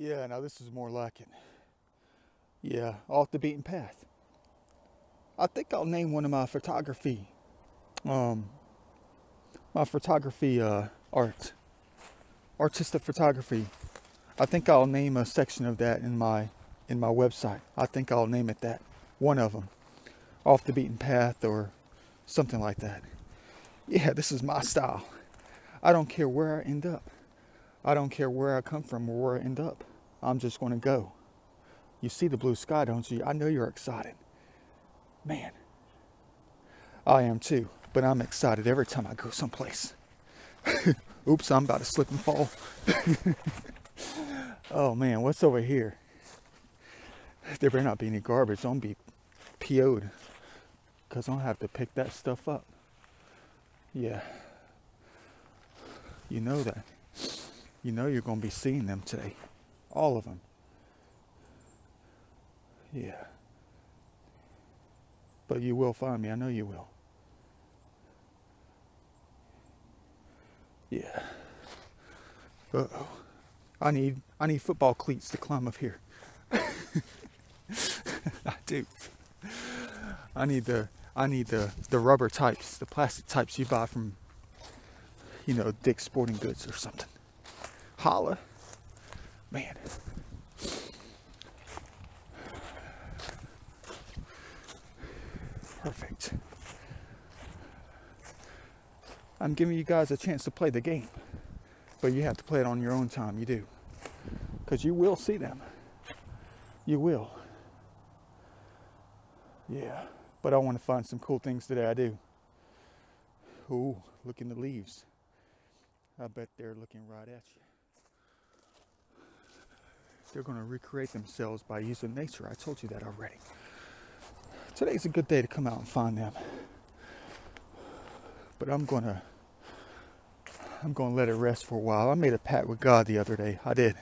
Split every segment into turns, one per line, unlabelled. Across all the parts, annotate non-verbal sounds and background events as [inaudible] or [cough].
Yeah, now this is more like it. Yeah, off the beaten path. I think I'll name one of my photography, um, my photography uh, art, artistic photography. I think I'll name a section of that in my in my website. I think I'll name it that, one of them, off the beaten path or something like that. Yeah, this is my style. I don't care where I end up. I don't care where I come from or where I end up. I'm just going to go. You see the blue sky, don't you? I know you're excited. Man, I am too, but I'm excited every time I go someplace. [laughs] Oops, I'm about to slip and fall. [laughs] oh man, what's over here? There better not be any garbage. Don't be PO'd because I don't have to pick that stuff up. Yeah. You know that. You know you're going to be seeing them today. All of them. Yeah. But you will find me. I know you will. Yeah. Uh oh. I need I need football cleats to climb up here. [laughs] I do. I need the I need the the rubber types, the plastic types you buy from you know, Dick's Sporting Goods or something. Holla. Man. Perfect. I'm giving you guys a chance to play the game, but you have to play it on your own time. You do. Because you will see them. You will. Yeah. But I want to find some cool things today. I do. Ooh, look in the leaves. I bet they're looking right at you. They're going to recreate themselves by using nature. I told you that already. Today's a good day to come out and find them. But I'm going to I'm going to let it rest for a while. I made a pact with God the other day. I did.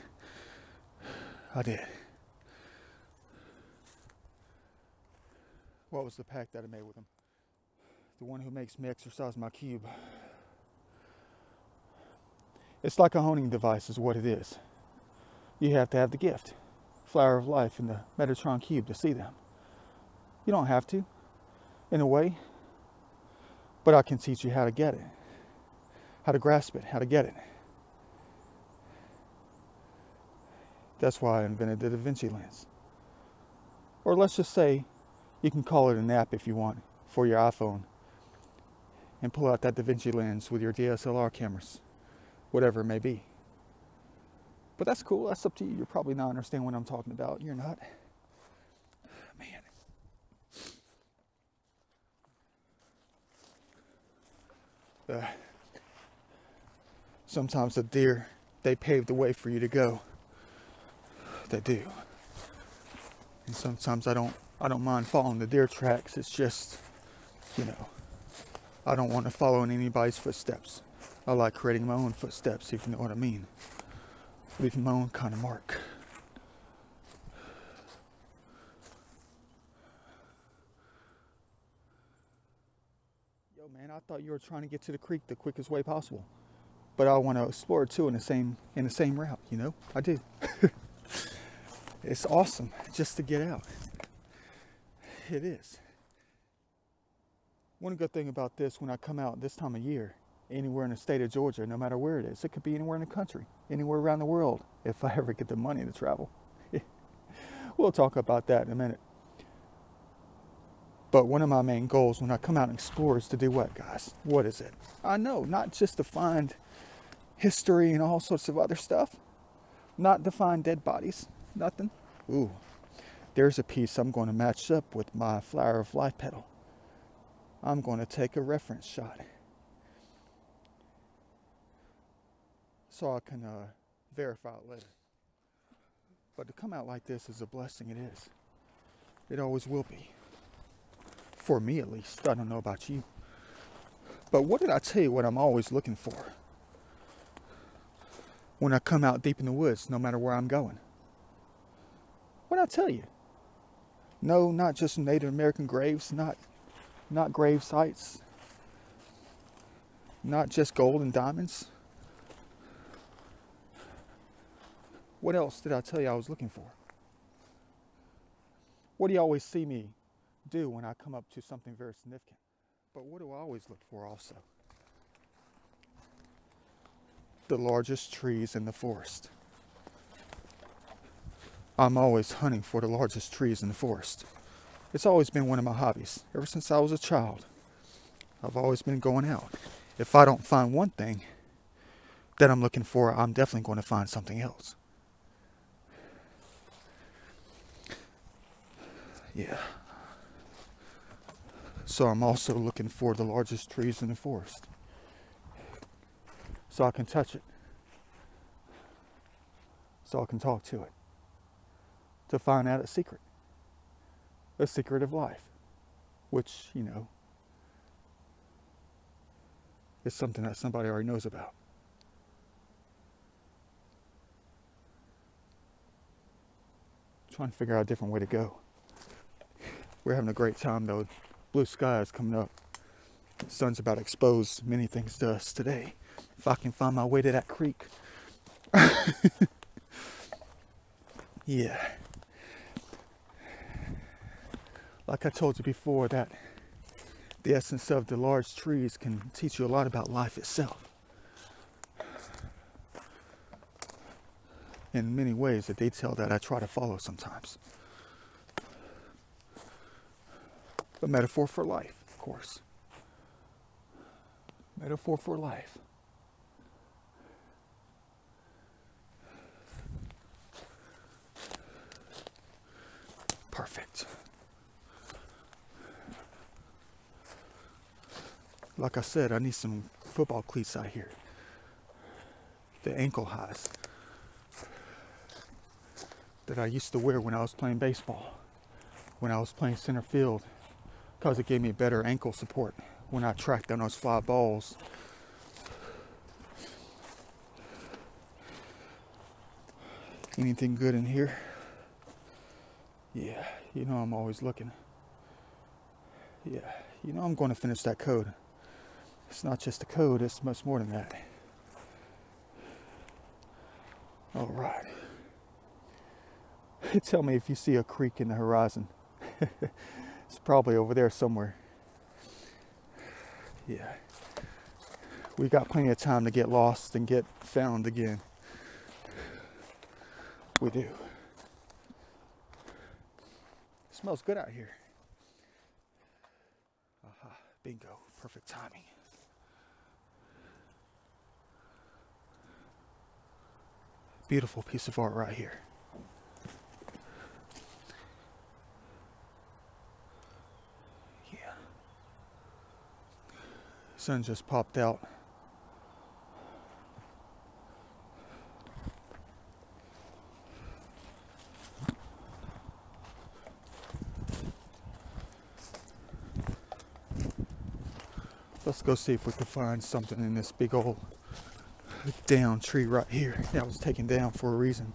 I did. What was the pact that I made with him? The one who makes me exercise my cube. It's like a honing device, is what it is. You have to have the gift, flower of life, in the Metatron cube to see them. You don't have to, in a way, but I can teach you how to get it, how to grasp it, how to get it. That's why I invented the Da Vinci lens. Or let's just say you can call it an app if you want for your iPhone and pull out that Da Vinci lens with your DSLR cameras whatever it may be. But that's cool. That's up to you. You're probably not understand what I'm talking about. You're not. Man. Uh, sometimes the deer, they pave the way for you to go. They do. And sometimes I don't I don't mind following the deer tracks. It's just, you know, I don't want to follow in anybody's footsteps. I like creating my own footsteps, if you know what I mean. Leaving my own kind of mark. Yo, man, I thought you were trying to get to the creek the quickest way possible. But I want to explore it too in the same in the same route, you know? I do. [laughs] it's awesome just to get out. It is. One good thing about this when I come out this time of year anywhere in the state of Georgia, no matter where it is. It could be anywhere in the country, anywhere around the world, if I [laughs] ever get the money to travel. [laughs] we'll talk about that in a minute. But one of my main goals when I come out and explore is to do what, guys? What is it? I know, not just to find history and all sorts of other stuff, not to find dead bodies, nothing. Ooh, there's a piece I'm going to match up with my Flower of Life pedal. I'm going to take a reference shot. So I can uh, verify it later. But to come out like this is a blessing, it is. It always will be. For me, at least. I don't know about you. But what did I tell you what I'm always looking for? When I come out deep in the woods, no matter where I'm going. What did I tell you? No, not just Native American graves, not not grave sites, not just gold and diamonds What else did I tell you I was looking for? What do you always see me do when I come up to something very significant? But what do I always look for also? The largest trees in the forest. I'm always hunting for the largest trees in the forest. It's always been one of my hobbies. Ever since I was a child, I've always been going out. If I don't find one thing that I'm looking for, I'm definitely going to find something else. Yeah. So I'm also looking for the largest trees in the forest. So I can touch it. So I can talk to it. To find out a secret. A secret of life. Which, you know, is something that somebody already knows about. Trying to figure out a different way to go. We're having a great time though. Blue sky is coming up. The sun's about to expose many things to us today. If I can find my way to that creek. [laughs] yeah. Like I told you before, that the essence of the large trees can teach you a lot about life itself. In many ways, a detail that I try to follow sometimes. A metaphor for life, of course. Metaphor for life. Perfect. Like I said, I need some football cleats out here. The ankle highs that I used to wear when I was playing baseball, when I was playing center field, because it gave me better ankle support when I tracked down those fly balls. Anything good in here? Yeah, you know I'm always looking. Yeah, you know I'm going to finish that code. It's not just a code, it's much more than that. All right. [laughs] Tell me if you see a creek in the horizon. [laughs] it's probably over there somewhere. Yeah. We got plenty of time to get lost and get found again. We do. It smells good out here. Aha, bingo, perfect timing. Beautiful piece of art right here. Sun just popped out. Let's go see if we can find something in this big old down tree right here that was taken down for a reason.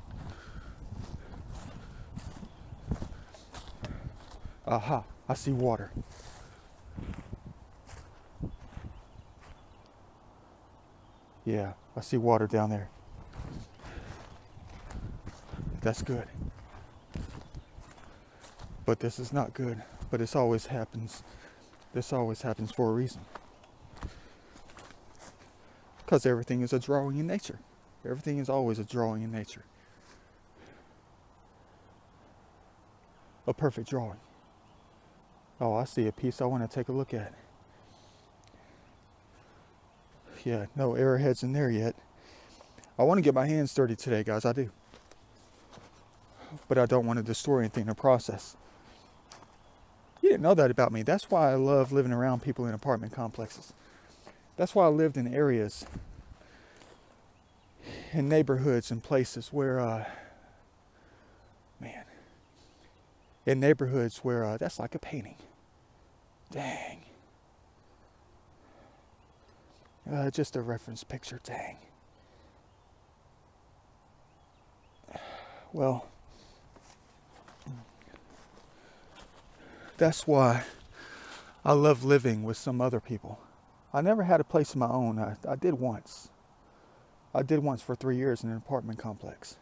Aha, I see water. Yeah, I see water down there. That's good. But this is not good. But this always happens. This always happens for a reason. Because everything is a drawing in nature. Everything is always a drawing in nature. A perfect drawing. Oh, I see a piece I want to take a look at. Yeah, no arrowheads in there yet. I want to get my hands dirty today, guys. I do. But I don't want to destroy anything in the process. You didn't know that about me. That's why I love living around people in apartment complexes. That's why I lived in areas, in neighborhoods and places where, uh, man, in neighborhoods where uh, that's like a painting. Dang. Uh, just a reference picture, dang. Well, that's why I love living with some other people. I never had a place of my own. I, I did once. I did once for three years in an apartment complex.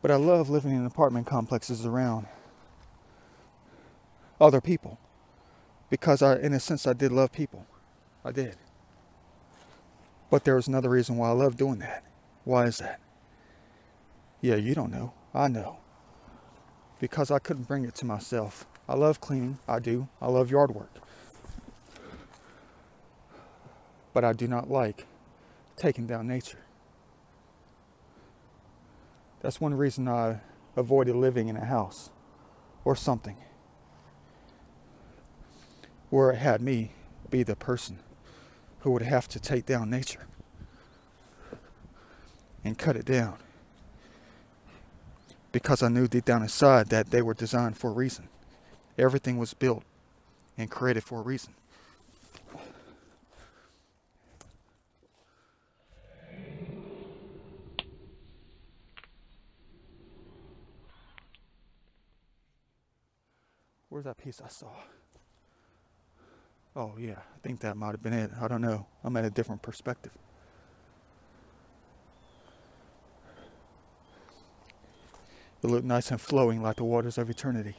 But I love living in apartment complexes around other people because I, in a sense, I did love people. I did. But there was another reason why I love doing that. Why is that? Yeah, you don't know. I know. Because I couldn't bring it to myself. I love cleaning. I do. I love yard work. But I do not like taking down nature. That's one reason I avoided living in a house or something where it had me be the person who would have to take down nature and cut it down because I knew deep down inside that they were designed for a reason. Everything was built and created for a reason. Where's that piece I saw? Oh, yeah, I think that might have been it. I don't know. I'm at a different perspective. It looked nice and flowing like the waters of eternity.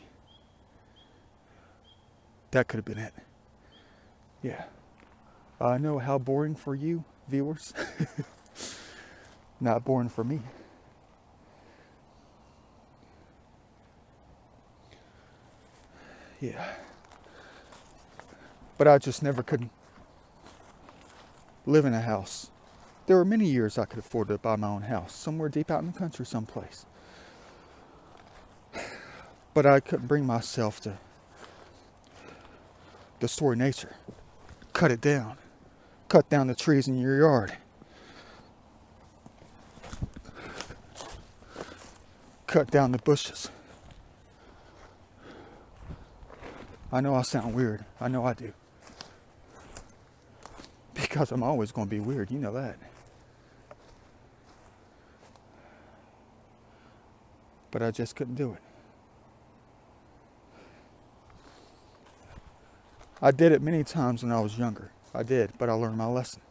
That could have been it. Yeah. I know how boring for you, viewers. [laughs] Not boring for me. Yeah. But I just never could live in a house. There were many years I could afford to buy my own house, somewhere deep out in the country, someplace. But I couldn't bring myself to destroy nature, cut it down, cut down the trees in your yard. Cut down the bushes. I know I sound weird. I know I do. Because I'm always going to be weird. You know that. But I just couldn't do it. I did it many times when I was younger. I did, but I learned my lesson.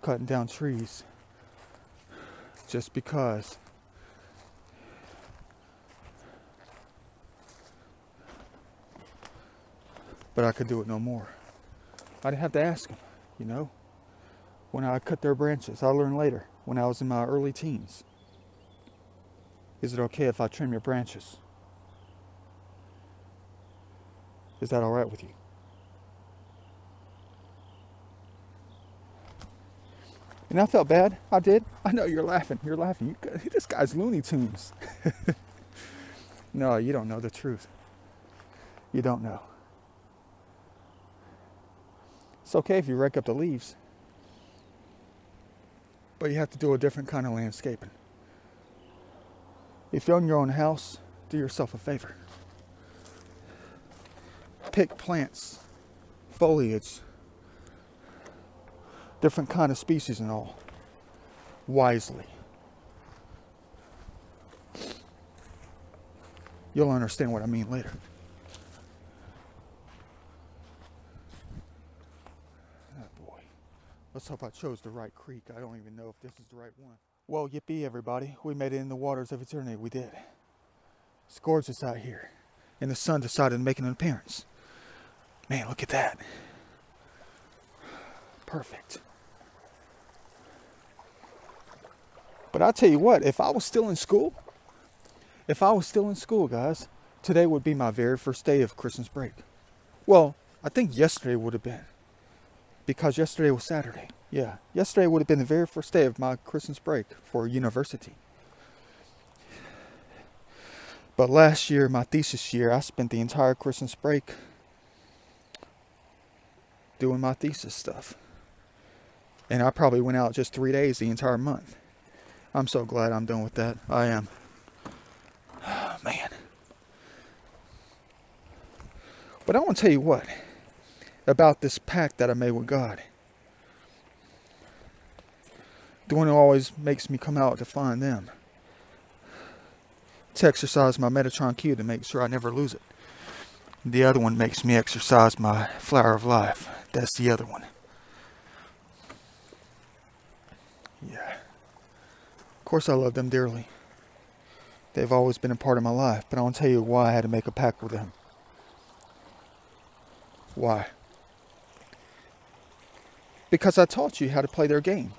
Cutting down trees just because but I could do it no more. I didn't have to ask them, you know. When I cut their branches, I learned later, when I was in my early teens. Is it okay if I trim your branches? Is that all right with you? And I felt bad. I did. I know you're laughing. You're laughing. You, this guy's Looney Tunes. [laughs] no, you don't know the truth. You don't know. It's okay if you rake up the leaves, but you have to do a different kind of landscaping. If you own your own house, do yourself a favor. Pick plants, foliage, different kind of species and all, wisely. You'll understand what I mean later. Let's hope I chose the right creek. I don't even know if this is the right one. Well, yippee, everybody. We made it in the waters of eternity. We did. It's gorgeous out here. And the sun decided to make an appearance. Man, look at that. Perfect. But I'll tell you what, if I was still in school, if I was still in school, guys, today would be my very first day of Christmas break. Well, I think yesterday would have been because yesterday was Saturday. Yeah, yesterday would have been the very first day of my Christmas break for university. But last year, my thesis year, I spent the entire Christmas break doing my thesis stuff. And I probably went out just three days the entire month. I'm so glad I'm done with that. I am. Oh, [sighs] man. But I want to tell you what about this pact that I made with God. The one who always makes me come out to find them. To exercise my Metatron cube to make sure I never lose it. The other one makes me exercise my flower of life. That's the other one. Yeah. Of course, I love them dearly. They've always been a part of my life, but I won't tell you why I had to make a pact with them. Why? Because I taught you how to play their game.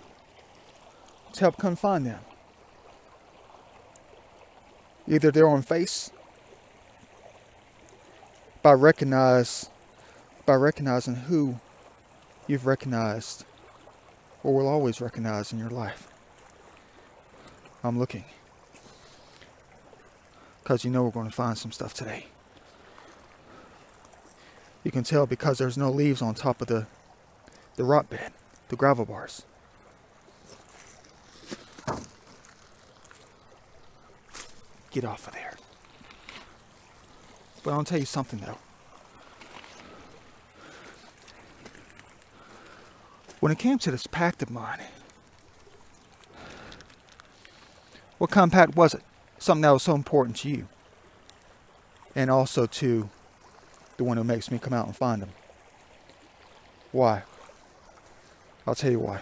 To help confine them. Either their own face by recognize by recognizing who you've recognized or will always recognize in your life. I'm looking. Because you know we're going to find some stuff today. You can tell because there's no leaves on top of the, the rock bed, the gravel bars. Get off of there. But I'll tell you something though. When it came to this pact of mine, what compact was it? Something that was so important to you. And also to the one who makes me come out and find them. Why? I'll tell you why.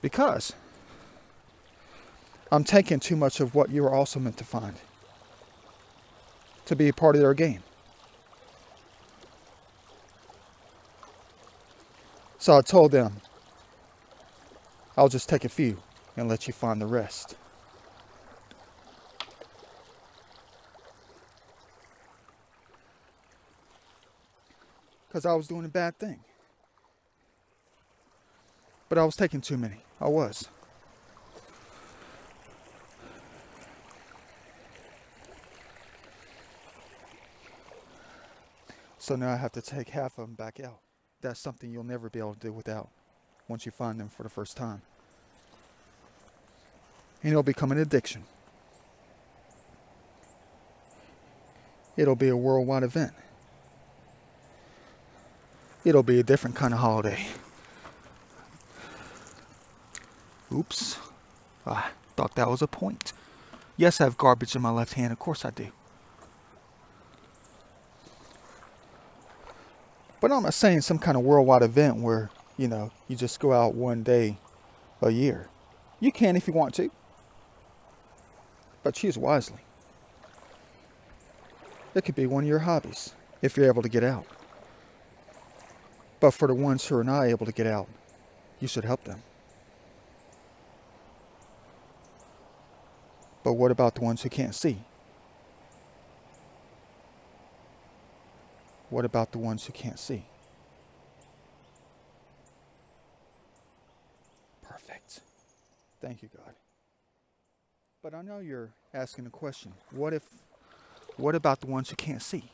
Because I'm taking too much of what you were also meant to find to be a part of their game. So I told them, I'll just take a few and let you find the rest. Because I was doing a bad thing. But I was taking too many. I was. So now I have to take half of them back out that's something you'll never be able to do without once you find them for the first time. And it'll become an addiction. It'll be a worldwide event. It'll be a different kind of holiday. Oops. I thought that was a point. Yes, I have garbage in my left hand. Of course I do. But I'm not saying some kind of worldwide event where, you know, you just go out one day a year. You can if you want to. But choose wisely. It could be one of your hobbies if you're able to get out. But for the ones who are not able to get out, you should help them. But what about the ones who can't see? What about the ones who can't see? Perfect. Thank you, God. But I know you're asking a question. What if, what about the ones who can't see?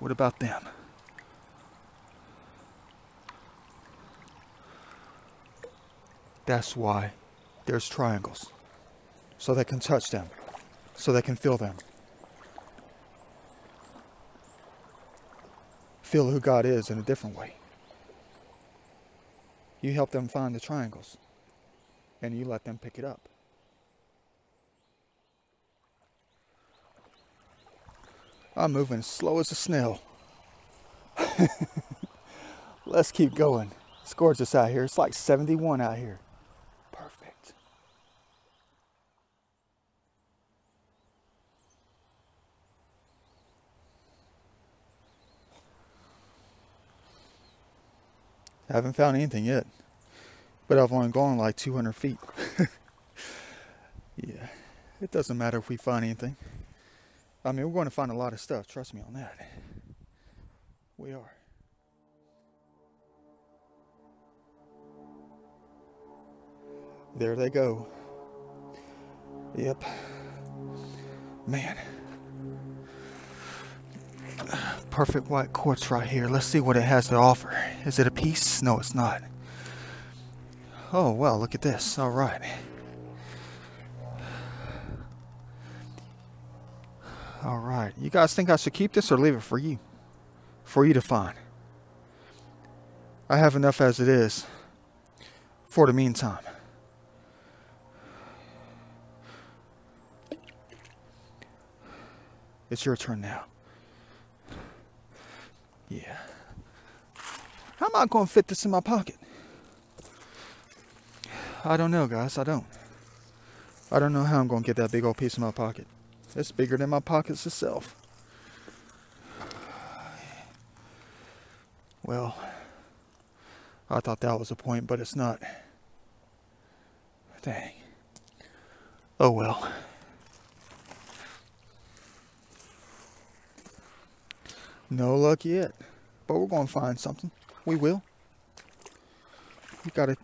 What about them? That's why there's triangles. So they can touch them. So they can feel them. feel who God is in a different way. You help them find the triangles and you let them pick it up. I'm moving as slow as a snail. [laughs] Let's keep going. It's gorgeous out here. It's like 71 out here. Perfect. I haven't found anything yet. But I've only gone like 200 feet. [laughs] yeah, it doesn't matter if we find anything. I mean, we're going to find a lot of stuff. Trust me on that. We are. There they go. Yep. Man perfect white quartz right here. Let's see what it has to offer. Is it a piece? No, it's not. Oh, well, look at this. All right. All right. You guys think I should keep this or leave it for you? For you to find. I have enough as it is for the meantime. It's your turn now. Yeah. How am I going to fit this in my pocket? I don't know, guys. I don't. I don't know how I'm going to get that big old piece in my pocket. It's bigger than my pockets itself. Well, I thought that was a point, but it's not. Dang. Oh well. No luck yet. But we're going to find something. We will. You got to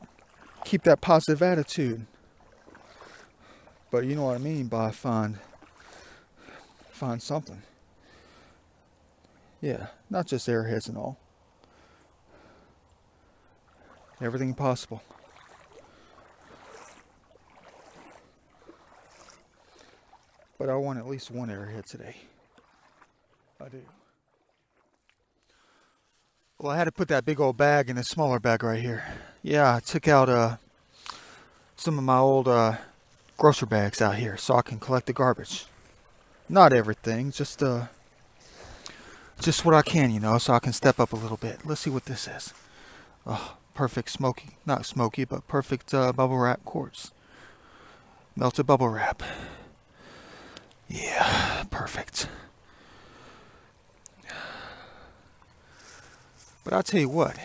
keep that positive attitude. But you know what I mean by find find something. Yeah, not just arrowheads and all. Everything possible. But I want at least one arrowhead today. I do. Well, I had to put that big old bag in a smaller bag right here. Yeah, I took out uh, some of my old uh, grocery bags out here so I can collect the garbage. Not everything, just uh, just what I can, you know, so I can step up a little bit. Let's see what this is. Oh, perfect smoky, not smoky, but perfect uh, bubble wrap quartz. Melted bubble wrap. Yeah, perfect. But I'll tell you what.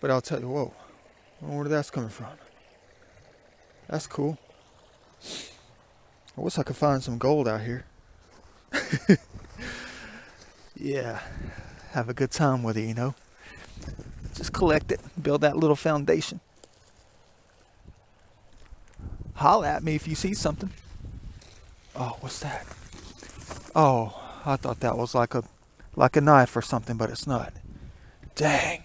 But I'll tell you, whoa, where that's coming from. That's cool. I wish I could find some gold out here. [laughs] yeah, have a good time with it, you know. Just collect it, build that little foundation. Holla at me if you see something. Oh, what's that? Oh, I thought that was like a like a knife or something, but it's not. Dang.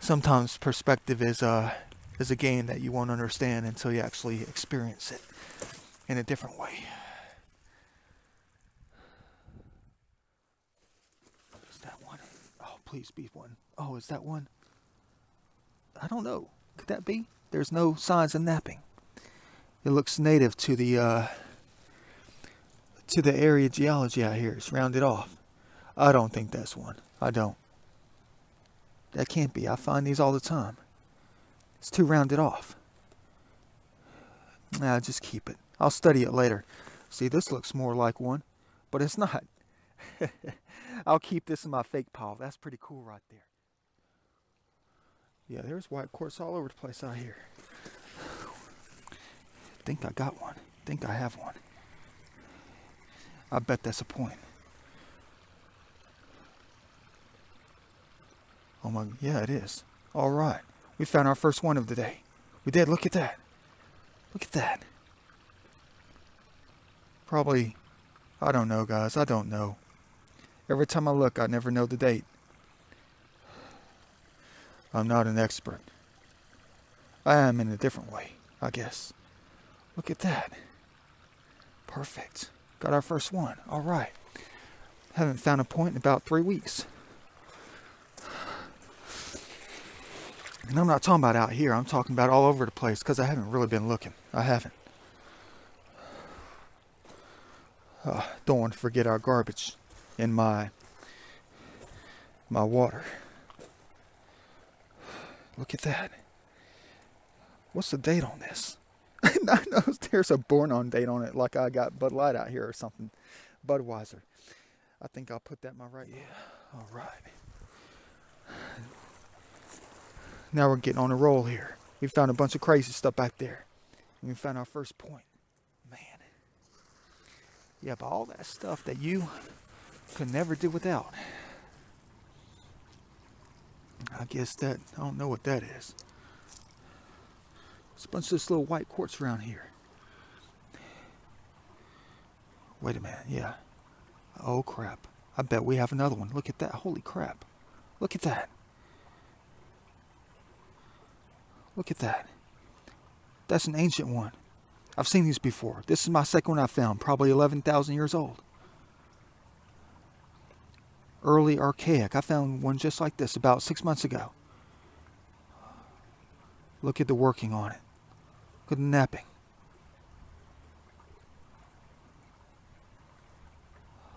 Sometimes perspective is a is a game that you won't understand until you actually experience it in a different way. Is that one? Oh, please be one. Oh, is that one? I don't know. Could that be? There's no signs of knapping. It looks native to the uh, to the area geology out here. It's rounded off. I don't think that's one. I don't. That can't be. I find these all the time. It's too rounded off. Nah, just keep it. I'll study it later. See, this looks more like one, but it's not. [laughs] I'll keep this in my fake pile. That's pretty cool right there. Yeah, there's white quartz all over the place out here think I got one. think I have one. I bet that's a point. Oh my, yeah, it is. All right. We found our first one of the day. We did. Look at that. Look at that. Probably, I don't know, guys. I don't know. Every time I look, I never know the date. I'm not an expert. I am in a different way, I guess. Look at that. Perfect. Got our first one. All right. Haven't found a point in about three weeks. And I'm not talking about out here. I'm talking about all over the place because I haven't really been looking. I haven't. Uh, don't want to forget our garbage in my my water. Look at that. What's the date on this? [laughs] I know there's a born on date on it, like I got Bud Light out here or something. Budweiser. I think I'll put that in my right. Yeah. All right. Now we're getting on a roll here. We found a bunch of crazy stuff back there. We found our first point. Man. Yeah, but all that stuff that you could never do without. I guess that, I don't know what that is. There's a bunch of this little white quartz around here. Wait a minute, yeah. Oh crap. I bet we have another one. Look at that. Holy crap. Look at that. Look at that. That's an ancient one. I've seen these before. This is my second one I found, probably 11,000 years old. Early archaic. I found one just like this about six months ago. Look at the working on it. Good knapping.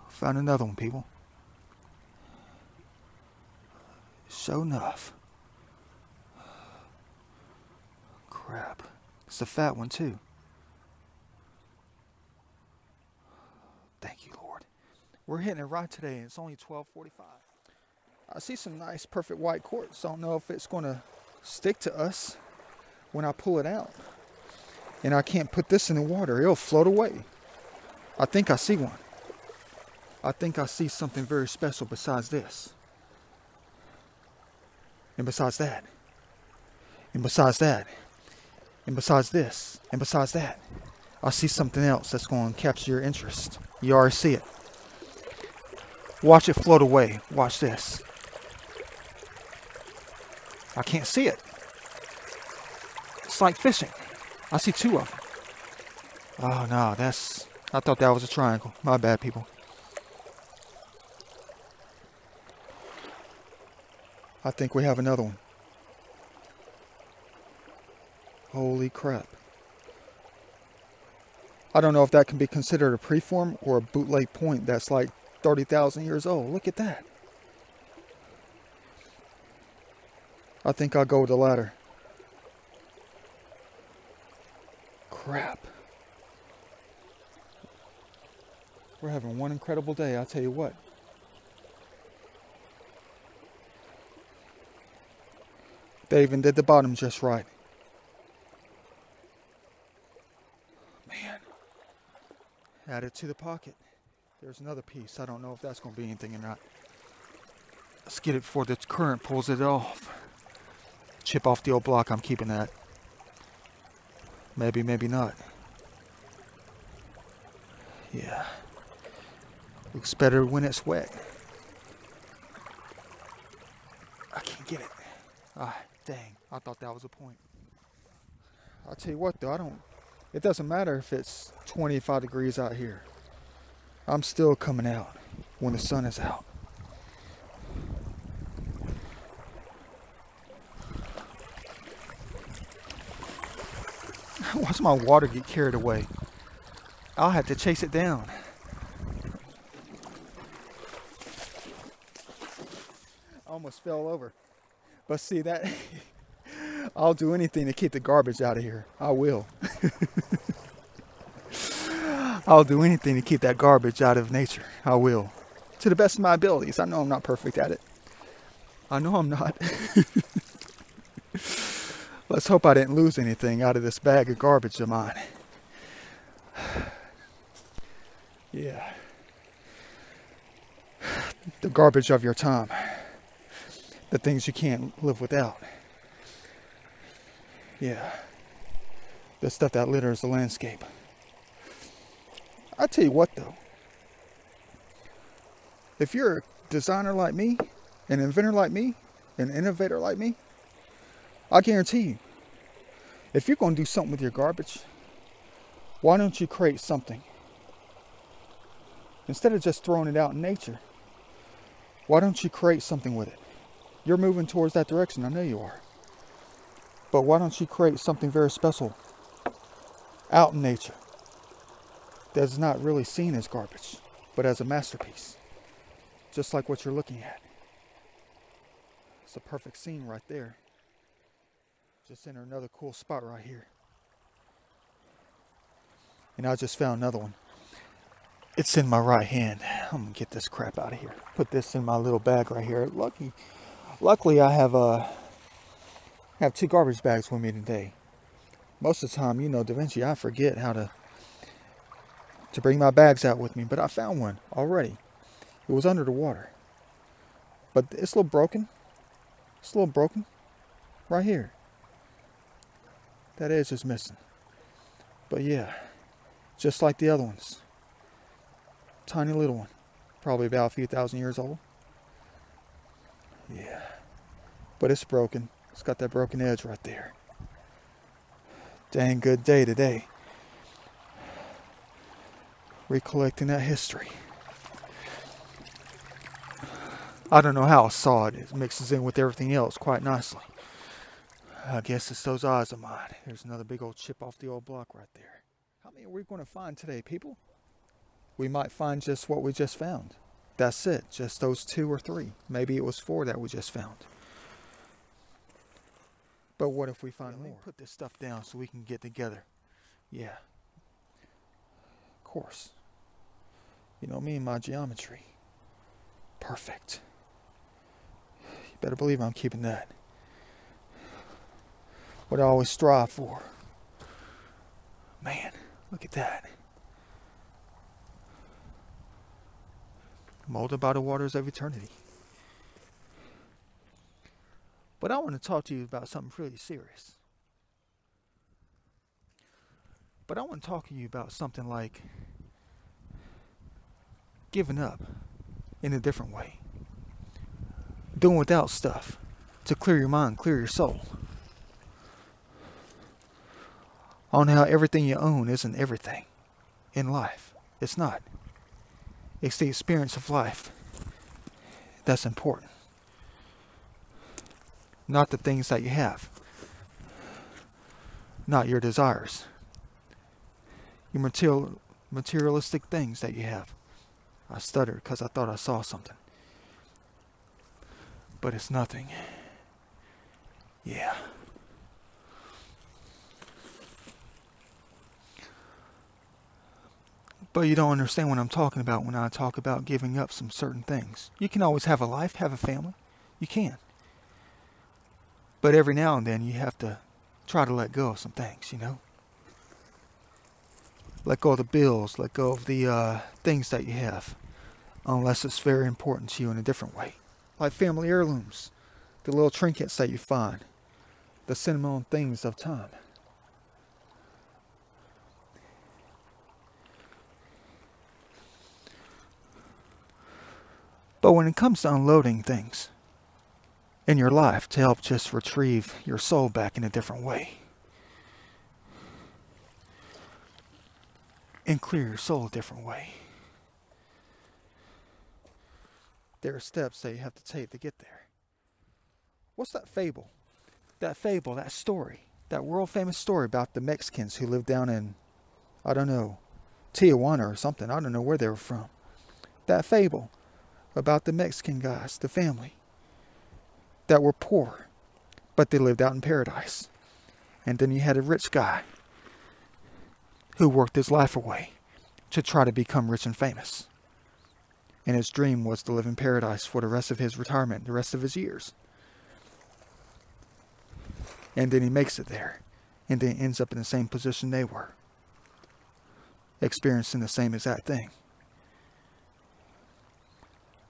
Found another one, people. So enough. Crap. It's a fat one, too. Thank you, Lord. We're hitting it right today, and it's only 1245. I see some nice, perfect white quartz. I don't know if it's going to stick to us when I pull it out. And I can't put this in the water. It'll float away. I think I see one. I think I see something very special besides this. And besides that. And besides that. And besides this. And besides that. I see something else that's going to capture your interest. You already see it. Watch it float away. Watch this. I can't see it. It's like fishing. I see two of them. Oh no, that's. I thought that was a triangle. My bad, people. I think we have another one. Holy crap. I don't know if that can be considered a preform or a bootleg point that's like 30,000 years old. Look at that. I think I'll go with the latter. Crap. We're having one incredible day, I'll tell you what. They even did the bottom just right. Add it to the pocket. There's another piece. I don't know if that's going to be anything or not. Let's get it before the current pulls it off. Chip off the old block, I'm keeping that. Maybe, maybe not. Yeah. Looks better when it's wet. I can't get it. Ah, dang. I thought that was a point. I'll tell you what though, I don't it doesn't matter if it's 25 degrees out here. I'm still coming out when the sun is out. [laughs] Watch my water get carried away. I'll have to chase it down. Almost fell over. But see that [laughs] I'll do anything to keep the garbage out of here. I will. [laughs] I'll do anything to keep that garbage out of nature. I will. To the best of my abilities. I know I'm not perfect at it. I know I'm not. [laughs] Let's hope I didn't lose anything out of this bag of garbage of mine. [sighs] yeah. The garbage of your time. The things you can't live without. Yeah. The stuff that litters the landscape. I tell you what though. If you're a designer like me, an inventor like me, an innovator like me, I guarantee you, if you're going to do something with your garbage, why don't you create something? Instead of just throwing it out in nature, why don't you create something with it? You're moving towards that direction, I know you are. But why don't you create something very special out in nature that's not really seen as garbage, but as a masterpiece? Just like what you're looking at. It's a perfect scene right there. Just enter another cool spot right here. And I just found another one. It's in my right hand. I'm gonna get this crap out of here. Put this in my little bag right here. Lucky, luckily I have uh, have two garbage bags with me today. Most of the time, you know, Da Vinci, I forget how to to bring my bags out with me, but I found one already. It was under the water. But it's a little broken. It's a little broken. Right here. That edge is missing. But yeah, just like the other ones. Tiny little one. Probably about a few thousand years old. Yeah. But it's broken. It's got that broken edge right there. Dang good day today. Recollecting that history. I don't know how I saw it. It mixes in with everything else quite nicely. I guess it's those eyes of mine. There's another big old chip off the old block right there. How many are we going to find today, people? we might find just what we just found. That's it, just those two or three. Maybe it was four that we just found. But what if we find more? Put this stuff down so we can get together. Yeah. Of course. You know me and my geometry. Perfect. You better believe I'm keeping that. What I always strive for. Man, look at that. Molded by the waters of eternity. But I want to talk to you about something really serious. But I want to talk to you about something like giving up in a different way. Doing without stuff to clear your mind, clear your soul. On how everything you own isn't everything in life. It's not. It's the experience of life that's important, not the things that you have, not your desires, your material, materialistic things that you have. I stuttered because I thought I saw something. But it's nothing. Yeah. But you don't understand what I'm talking about when I talk about giving up some certain things. You can always have a life, have a family. You can. But every now and then you have to try to let go of some things, you know? let go of the bills, let go of the uh, things that you have, unless it's very important to you in a different way. Like family heirlooms, the little trinkets that you find, the sentimental things of time. But when it comes to unloading things in your life to help just retrieve your soul back in a different way, and clear your soul a different way. There are steps that you have to take to get there. What's that fable? That fable, that story, that world famous story about the Mexicans who lived down in, I don't know, Tijuana or something. I don't know where they were from. That fable about the Mexican guys, the family, that were poor, but they lived out in paradise. And then you had a rich guy who worked his life away to try to become rich and famous. And his dream was to live in paradise for the rest of his retirement, the rest of his years. And then he makes it there. And then ends up in the same position they were, experiencing the same exact thing.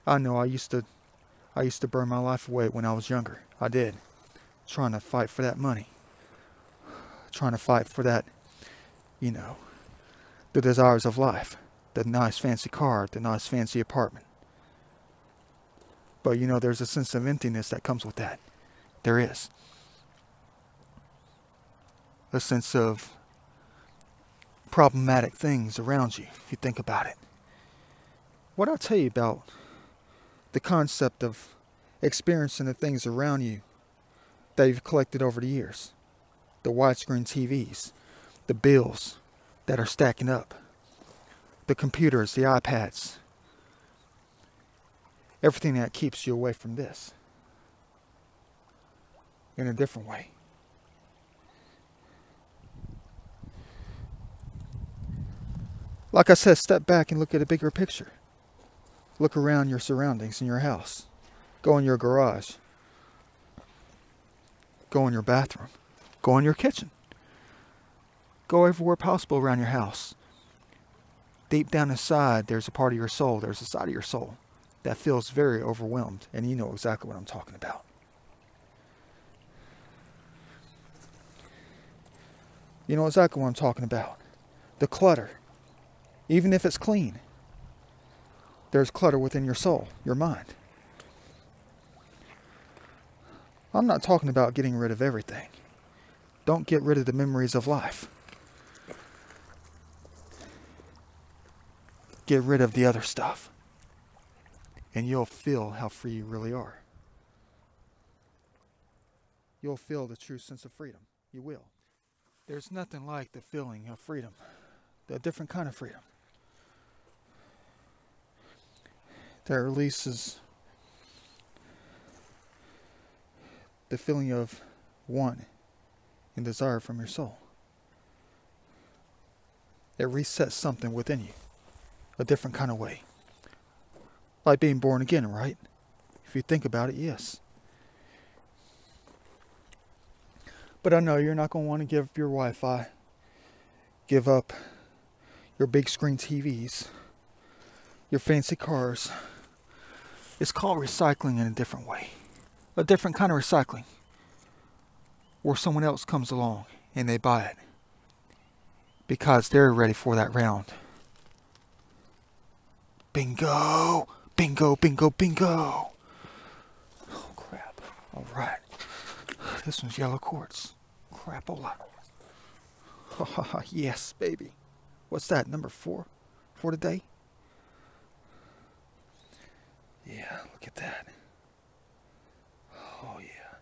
I know I used to I used to burn my life away when I was younger. I did. Trying to fight for that money. Trying to fight for that you know, the desires of life, the nice fancy car, the nice fancy apartment. But you know, there's a sense of emptiness that comes with that. There is. A sense of problematic things around you, if you think about it. What I'll tell you about the concept of experiencing the things around you that you've collected over the years the widescreen TVs, the bills that are stacking up, the computers, the iPads, everything that keeps you away from this in a different way. Like I said, step back and look at a bigger picture. Look around your surroundings in your house. Go in your garage. Go in your bathroom. Go in your kitchen. Go everywhere possible around your house. Deep down inside, there's a part of your soul, there's a side of your soul that feels very overwhelmed, and you know exactly what I'm talking about. You know exactly what I'm talking about. The clutter. Even if it's clean, there's clutter within your soul, your mind. I'm not talking about getting rid of everything. Don't get rid of the memories of life. Get rid of the other stuff. And you'll feel how free you really are. You'll feel the true sense of freedom. You will. There's nothing like the feeling of freedom, a different kind of freedom. That releases the feeling of want and desire from your soul. It resets something within you, a different kind of way. Like being born again, right? If you think about it, yes. But I know you're not going to want to give up your Wi Fi, give up your big screen TVs, your fancy cars. It's called recycling in a different way, a different kind of recycling, where someone else comes along and they buy it because they're ready for that round. Bingo! Bingo, bingo, bingo! Oh crap. Alright. This one's yellow quartz. Crapola. [laughs] yes, baby. What's that? Number four for today? Yeah, look at that. Oh, yeah.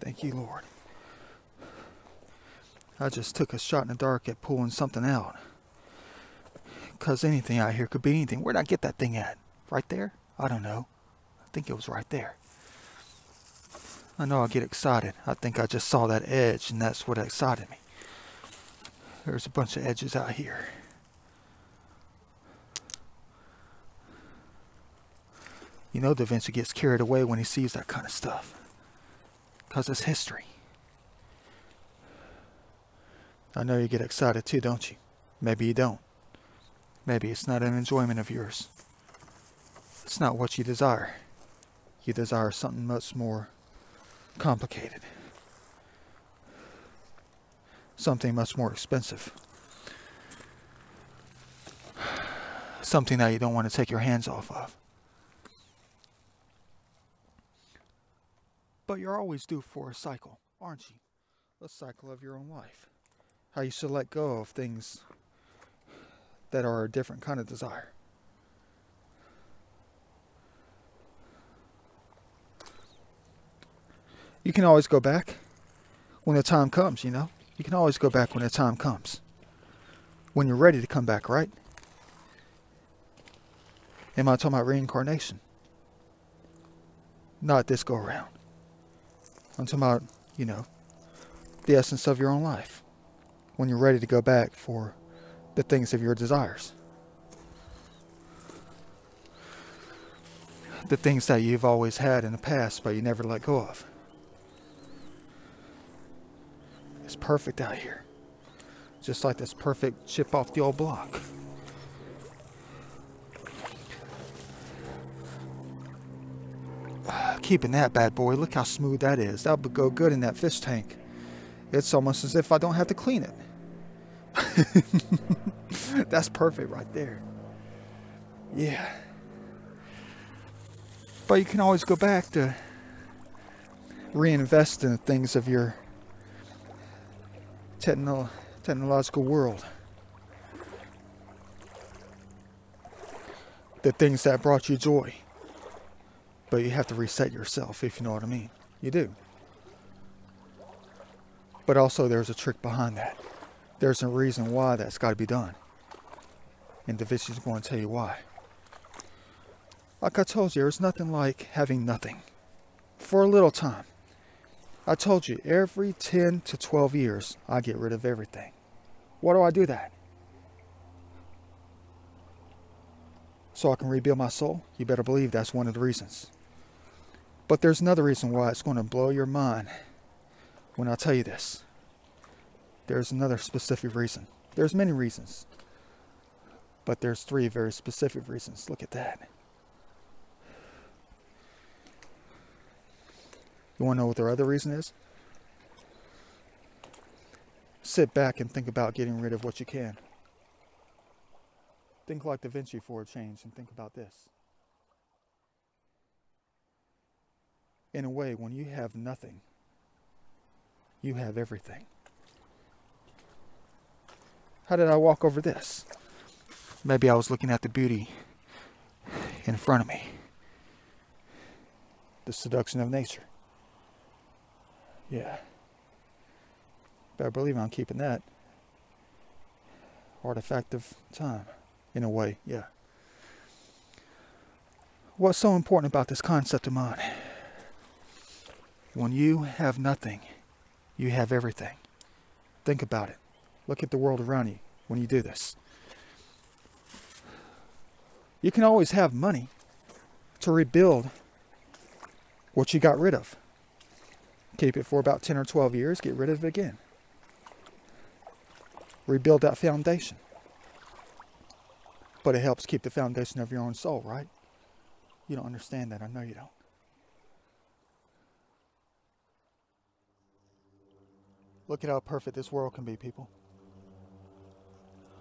Thank you, Lord. I just took a shot in the dark at pulling something out. Because anything out here could be anything. Where'd I get that thing at? Right there? I don't know. I think it was right there. I know I'll get excited. I think I just saw that edge, and that's what excited me. There's a bunch of edges out here. You know Da Vinci gets carried away when he sees that kind of stuff. Because it's history. I know you get excited too, don't you? Maybe you don't. Maybe it's not an enjoyment of yours. It's not what you desire. You desire something much more complicated. Something much more expensive. Something that you don't want to take your hands off of. But you're always due for a cycle, aren't you? A cycle of your own life. How you should let go of things that are a different kind of desire. You can always go back when the time comes, you know? You can always go back when the time comes. When you're ready to come back, right? Am I talking about reincarnation? Not this go around. I'm talking about, you know, the essence of your own life. When you're ready to go back for the things of your desires. The things that you've always had in the past, but you never let go of. It's perfect out here. Just like this perfect chip off the old block. Keeping that bad boy, look how smooth that is. That would go good in that fish tank. It's almost as if I don't have to clean it. [laughs] That's perfect right there. Yeah. But you can always go back to reinvest in the things of your techno technological world. The things that brought you joy. But you have to reset yourself, if you know what I mean. You do. But also, there's a trick behind that. There's a reason why that's got to be done. And Da Vinci's going to tell you why. Like I told you, there's nothing like having nothing. For a little time. I told you, every 10 to 12 years, I get rid of everything. Why do I do that? So I can rebuild my soul? You better believe that's one of the reasons. But there's another reason why it's going to blow your mind when I tell you this. There's another specific reason. There's many reasons. But there's three very specific reasons. Look at that. You want to know what their other reason is? Sit back and think about getting rid of what you can. Think like Da Vinci for a change and think about this. In a way, when you have nothing, you have everything. How did I walk over this? Maybe I was looking at the beauty in front of me. The seduction of nature. Yeah. Better believe I'm keeping that. Artifact of time. in a way, yeah. What's so important about this concept of mine? When you have nothing, you have everything. Think about it. Look at the world around you when you do this. You can always have money to rebuild what you got rid of. Keep it for about 10 or 12 years, get rid of it again. Rebuild that foundation. But it helps keep the foundation of your own soul, right? You don't understand that. I know you don't. Look at how perfect this world can be, people.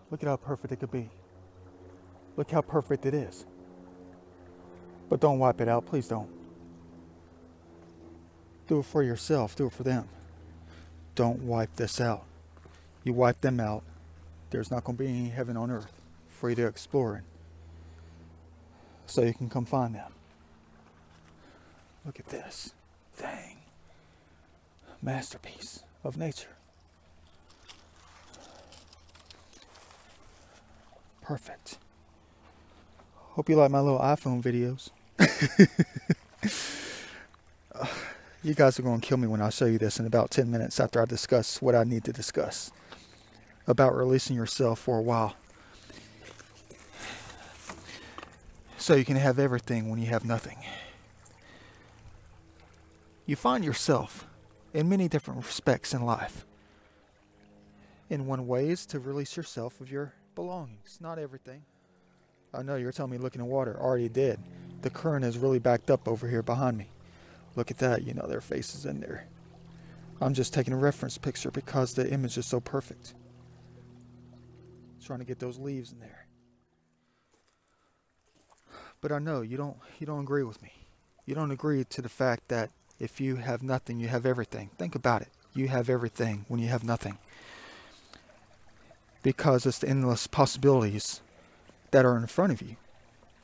Look at how perfect it could be. Look how perfect it is. But don't wipe it out. Please don't. Do it for yourself. Do it for them. Don't wipe this out. You wipe them out, there's not going to be any heaven on earth for you to explore in. So you can come find them. Look at this. Dang. Masterpiece of nature. Perfect. Hope you like my little iPhone videos. [laughs] you guys are going to kill me when I show you this in about 10 minutes after I discuss what I need to discuss about releasing yourself for a while. So you can have everything when you have nothing. You find yourself in many different respects in life. In one way is to release yourself of your belongings, not everything. I know you're telling me looking in water, already did. The current is really backed up over here behind me. Look at that, you know, their faces in there. I'm just taking a reference picture because the image is so perfect. Trying to get those leaves in there. But I know you don't you don't agree with me. You don't agree to the fact that if you have nothing, you have everything. Think about it. You have everything when you have nothing. Because it's the endless possibilities that are in front of you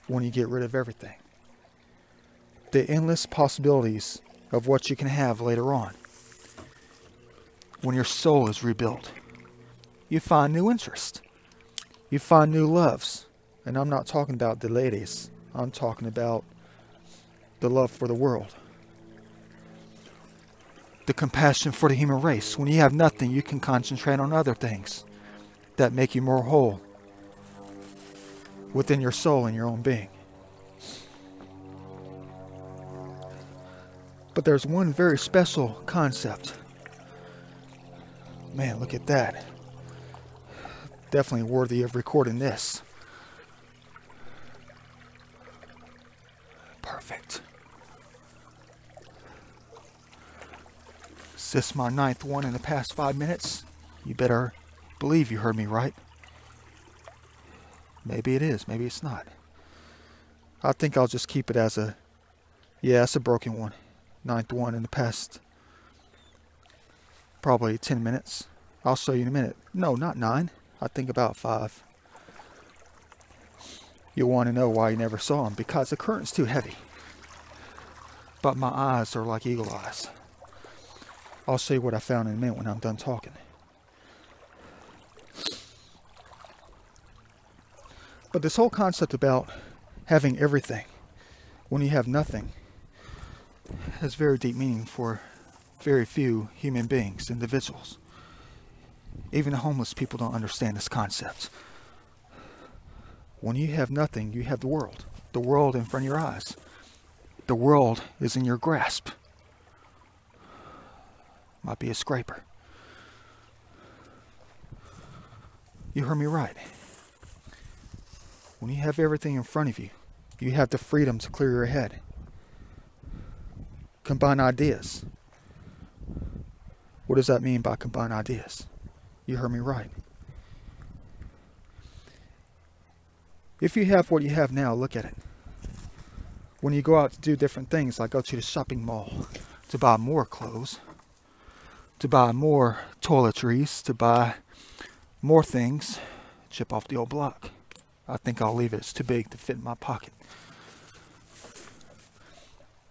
when you get rid of everything. The endless possibilities of what you can have later on. When your soul is rebuilt, you find new interest. You find new loves. And I'm not talking about the ladies, I'm talking about the love for the world the compassion for the human race. When you have nothing, you can concentrate on other things that make you more whole within your soul and your own being. But there's one very special concept. Man, look at that. Definitely worthy of recording this. Perfect. Is this my ninth one in the past five minutes? You better believe you heard me right. Maybe it is, maybe it's not. I think I'll just keep it as a, yeah, it's a broken one. Ninth one in the past probably 10 minutes. I'll show you in a minute. No, not nine. I think about five. You'll want to know why you never saw them because the current's too heavy. But my eyes are like eagle eyes. I'll see what I found in a minute when I'm done talking. But this whole concept about having everything when you have nothing has very deep meaning for very few human beings, individuals. Even homeless people don't understand this concept. When you have nothing, you have the world. The world in front of your eyes. The world is in your grasp. Might be a scraper. You heard me right. When you have everything in front of you, you have the freedom to clear your head. Combine ideas. What does that mean by combine ideas? You heard me right. If you have what you have now, look at it. When you go out to do different things, like go to the shopping mall to buy more clothes, to buy more toiletries, to buy more things, chip off the old block. I think I'll leave it. It's too big to fit in my pocket.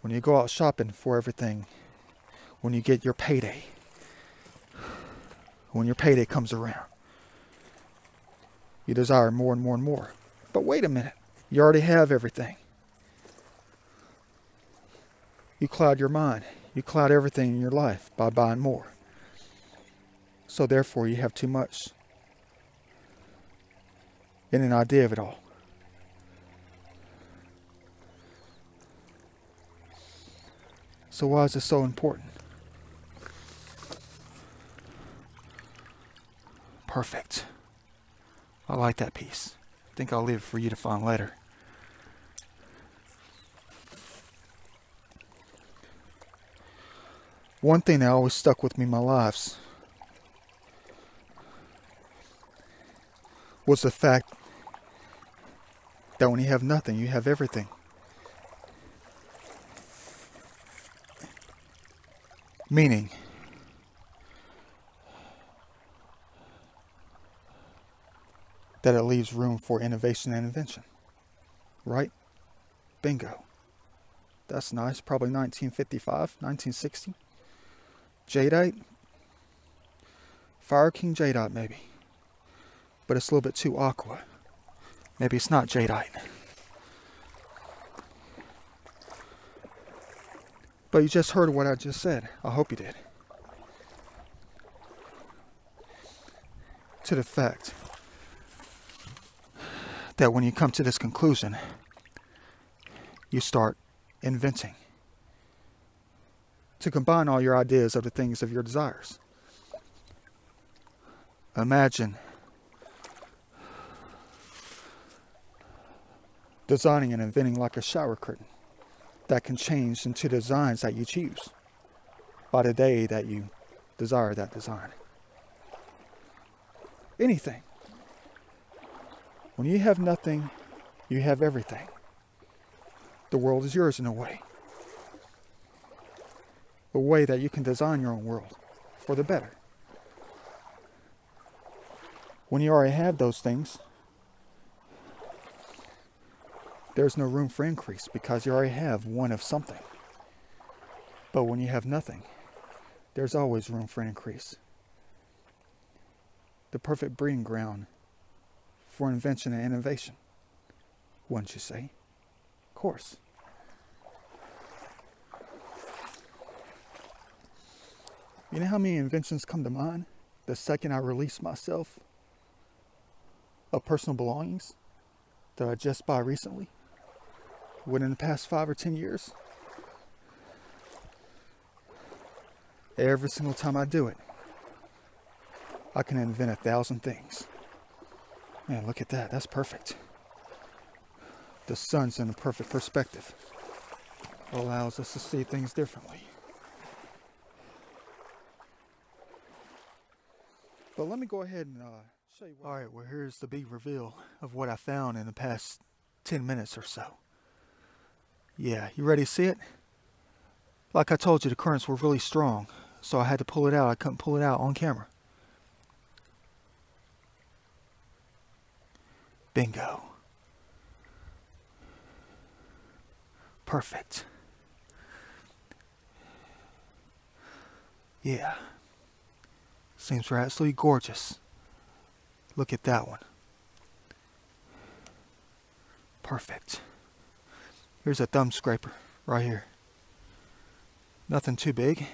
When you go out shopping for everything, when you get your payday, when your payday comes around, you desire more and more and more. But wait a minute. You already have everything. You cloud your mind. You cloud everything in your life by buying more. So therefore, you have too much in an idea of it all. So why is this so important? Perfect. I like that piece. I think I'll leave it for you to find later. One thing that always stuck with me my lives was the fact that when you have nothing, you have everything. Meaning, that it leaves room for innovation and invention. Right? Bingo. That's nice. Probably 1955, 1960. Jadeite. Fire King Jadeite, maybe. But it's a little bit too aqua. Maybe it's not Jadeite. But you just heard what I just said. I hope you did. To the fact that when you come to this conclusion, you start inventing to combine all your ideas of the things of your desires. Imagine designing and inventing like a shower curtain that can change into designs that you choose by the day that you desire that design. Anything. When you have nothing, you have everything. The world is yours in a way. A way that you can design your own world for the better. When you already have those things, there's no room for increase because you already have one of something. But when you have nothing, there's always room for increase. The perfect breeding ground for invention and innovation, wouldn't you say? Of course. You know how many inventions come to mind the second I release myself of personal belongings that I just bought recently? Within the past five or ten years? Every single time I do it, I can invent a thousand things. Man, look at that. That's perfect. The sun's in a perfect perspective. Allows us to see things differently. But let me go ahead and uh, show you. All right, well, here's the big reveal of what I found in the past 10 minutes or so. Yeah, you ready to see it? Like I told you, the currents were really strong, so I had to pull it out. I couldn't pull it out on camera. Bingo. Perfect. Yeah. Seems are absolutely gorgeous. Look at that one. Perfect. Here's a thumb scraper right here. Nothing too big.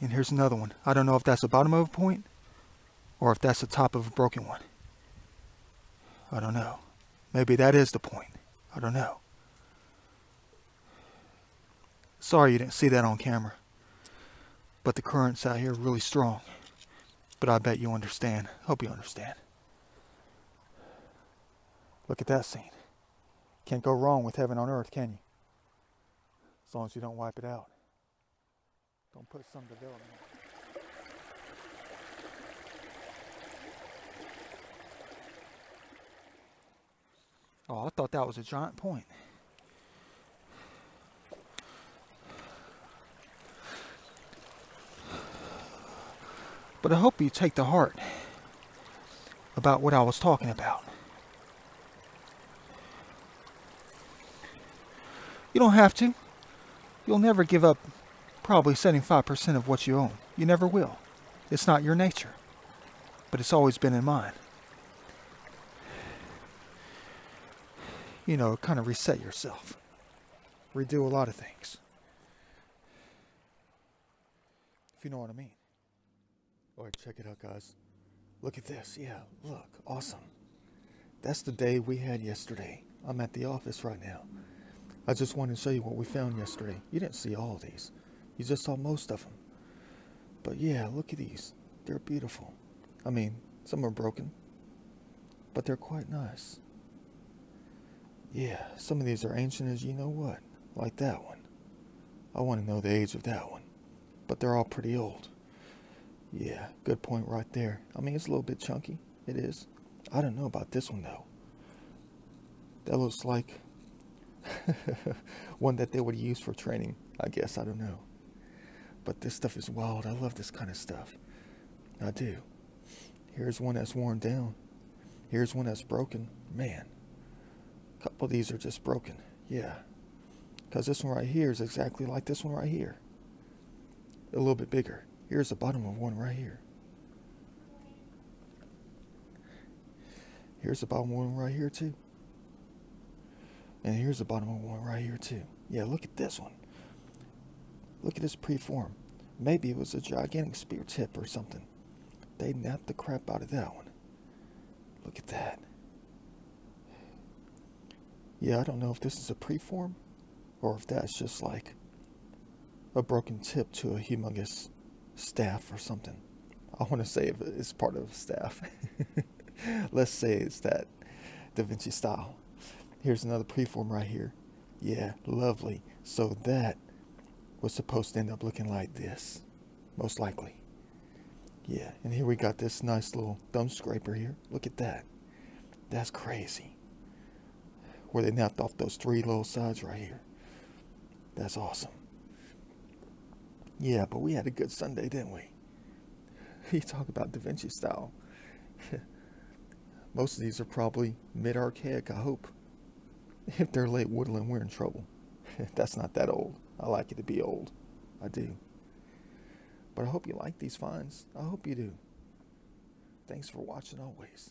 And here's another one. I don't know if that's the bottom of a point or if that's the top of a broken one. I don't know. Maybe that is the point. I don't know. Sorry you didn't see that on camera. But the currents out here are really strong. But I bet you understand. Hope you understand. Look at that scene. Can't go wrong with heaven on earth, can you? As long as you don't wipe it out. Don't put some development. Oh, I thought that was a giant point. But I hope you take to heart about what I was talking about. You don't have to. You'll never give up probably 75% of what you own. You never will. It's not your nature. But it's always been in mine. you know, kind of reset yourself, redo a lot of things. If you know what I mean. All right, check it out, guys. Look at this. Yeah, look, awesome. That's the day we had yesterday. I'm at the office right now. I just wanted to show you what we found yesterday. You didn't see all these. You just saw most of them. But yeah, look at these. They're beautiful. I mean, some are broken, but they're quite nice. Yeah, some of these are ancient as you know what, like that one. I want to know the age of that one, but they're all pretty old. Yeah, good point right there. I mean, it's a little bit chunky. It is. I don't know about this one though. That looks like [laughs] one that they would use for training, I guess. I don't know. But this stuff is wild. I love this kind of stuff. I do. Here's one that's worn down. Here's one that's broken. Man, a couple of these are just broken. Yeah. Because this one right here is exactly like this one right here. A little bit bigger. Here's the bottom of one right here. Here's the bottom one right here too. And here's the bottom of one right here too. Yeah, look at this one. Look at this preform. Maybe it was a gigantic spear tip or something. They knapped the crap out of that one. Look at that. Yeah, I don't know if this is a preform or if that's just like a broken tip to a humongous staff or something. I want to say it's part of a staff. [laughs] Let's say it's that Da Vinci style. Here's another preform right here. Yeah, lovely. So that was supposed to end up looking like this, most likely. Yeah, and here we got this nice little thumb scraper here. Look at that. That's crazy. Where they knapped off those three little sides right here. That's awesome. Yeah, but we had a good Sunday, didn't we? [laughs] You talk about Da Vinci style. [laughs] Most of these are probably mid-archaic, I hope. If they're late woodland, we're in trouble. [laughs] That's not that old. I like it to be old. I do. But I hope you like these finds. I hope you do. Thanks for watching always.